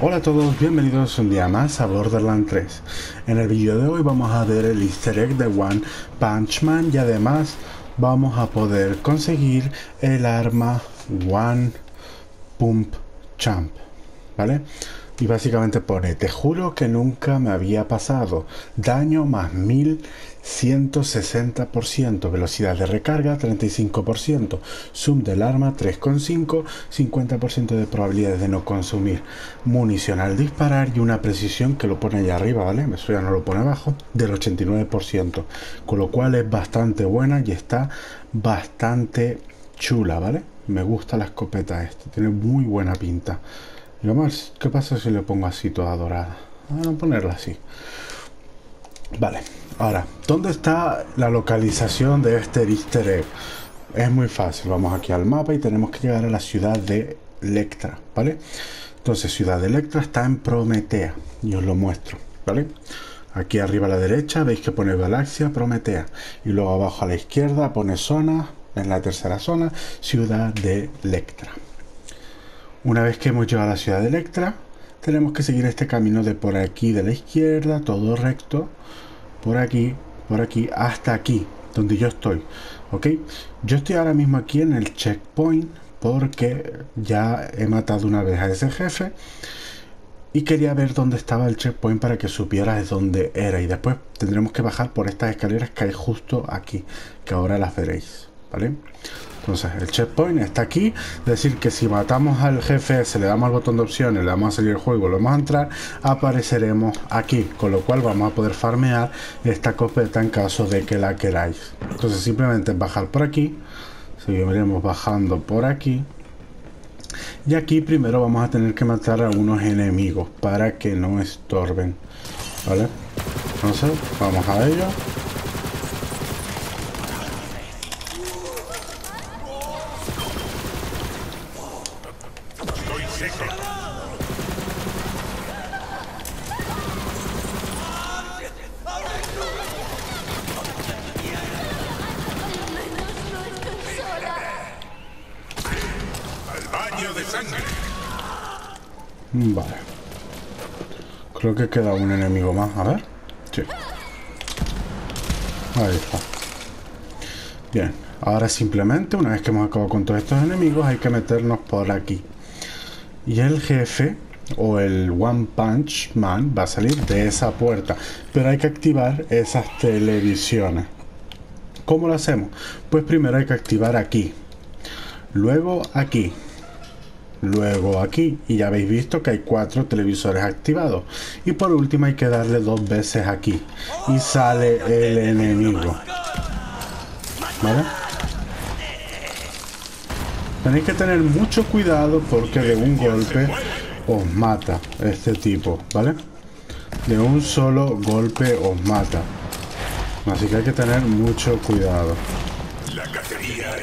Hola a todos, bienvenidos un día más a Borderlands 3. En el vídeo de hoy vamos a ver el easter egg de One Punch Man y además vamos a poder conseguir el arma One Pump Champ, ¿vale? Y básicamente pone, te juro que nunca me había pasado. Daño más 1160%, velocidad de recarga 35%, zoom del arma 3,5, 50% de probabilidades de no consumir munición al disparar y una precisión que lo pone allá arriba, ¿vale? Eso ya no lo pone abajo, del 89%. Con lo cual es bastante buena y está bastante chula, ¿vale? Me gusta la escopeta esta, tiene muy buena pinta. Y más, ¿qué pasa si le pongo así toda dorada? Vamos a ponerla así. Vale, ahora, ¿dónde está la localización de este easter egg? Es muy fácil, vamos aquí al mapa y tenemos que llegar a la ciudad de Electra, ¿vale? Entonces, ciudad de Electra está en Prometea y os lo muestro, ¿vale? Aquí arriba a la derecha veis que pone Galaxia Prometea y luego abajo a la izquierda pone zona, en la tercera zona, ciudad de Electra. Una vez que hemos llegado a la ciudad de Electra, tenemos que seguir este camino de por aquí de la izquierda, todo recto, por aquí, por aquí, hasta aquí, donde yo estoy. ¿Ok? Yo estoy ahora mismo aquí en el checkpoint porque ya he matado una vez a ese jefe y quería ver dónde estaba el checkpoint para que supieras dónde era y después tendremos que bajar por estas escaleras que hay justo aquí, que ahora las veréis, ¿vale? Entonces el checkpoint está aquí, decir que si matamos al jefe, se le damos al botón de opciones, le damos a salir el juego, lo vamos a entrar, apareceremos aquí, con lo cual vamos a poder farmear esta copeta en caso de que la queráis. Entonces simplemente bajar por aquí, seguiremos bajando por aquí. Y aquí primero vamos a tener que matar a unos enemigos para que no estorben. ¿Vale? Entonces, vamos a ello. Vale. Creo que queda un enemigo más. A ver. Sí. Ahí está. Bien. Ahora simplemente, una vez que hemos acabado con todos estos enemigos, hay que meternos por aquí. Y el jefe, o el One Punch Man, va a salir de esa puerta. Pero hay que activar esas televisiones. ¿Cómo lo hacemos? Pues primero hay que activar aquí. Luego aquí luego aquí y ya habéis visto que hay cuatro televisores activados y por último hay que darle dos veces aquí y sale el enemigo ¿vale? Tenéis que tener mucho cuidado porque de un golpe os mata este tipo ¿vale? de un solo golpe os mata así que hay que tener mucho cuidado la cacería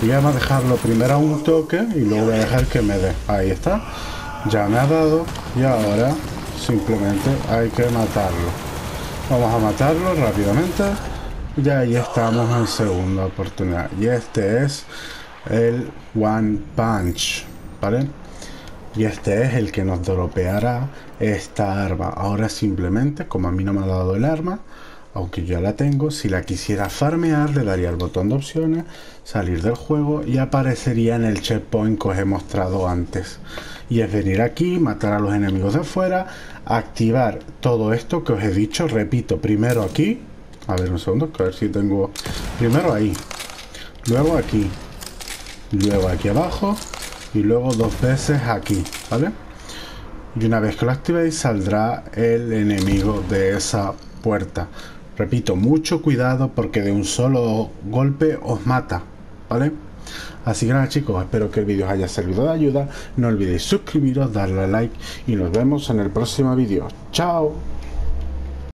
Voy a dejarlo primero a un toque y luego voy a dejar que me dé. Ahí está. Ya me ha dado y ahora simplemente hay que matarlo. Vamos a matarlo rápidamente. Y ahí estamos en segunda oportunidad. Y este es el One Punch. ¿Vale? Y este es el que nos dropeará esta arma. Ahora simplemente, como a mí no me ha dado el arma, aunque ya la tengo, si la quisiera farmear le daría el botón de opciones, salir del juego y aparecería en el checkpoint que os he mostrado antes. Y es venir aquí, matar a los enemigos de afuera, activar todo esto que os he dicho, repito, primero aquí, a ver un segundo, a ver si tengo, primero ahí, luego aquí, luego aquí abajo y luego dos veces aquí, ¿vale? Y una vez que lo activéis saldrá el enemigo de esa puerta. Repito, mucho cuidado porque de un solo golpe os mata, ¿vale? Así que nada chicos, espero que el vídeo os haya servido de ayuda. No olvidéis suscribiros, darle a like y nos vemos en el próximo vídeo. ¡Chao!